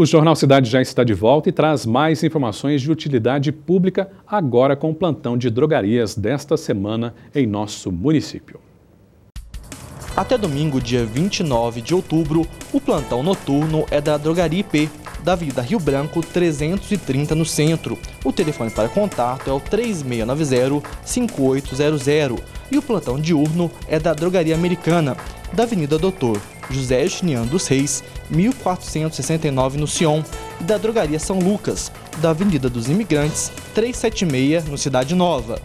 O Jornal Cidade já está de volta e traz mais informações de utilidade pública, agora com o plantão de drogarias desta semana em nosso município. Até domingo, dia 29 de outubro, o plantão noturno é da Drogaria IP, da Avenida Rio Branco 330 no centro. O telefone para contato é o 3690-5800 e o plantão diurno é da Drogaria Americana, da Avenida Doutor José Justiniano dos Reis, 1469 no Sion, e da Drogaria São Lucas, da Avenida dos Imigrantes, 376 no Cidade Nova.